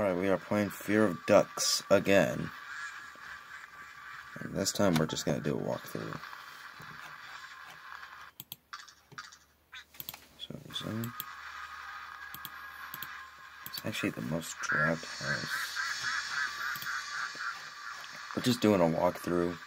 Alright, we are playing Fear of Ducks again. And this time we're just going to do a walkthrough. So, zoom. It's actually the most dropped house. We're just doing a walkthrough.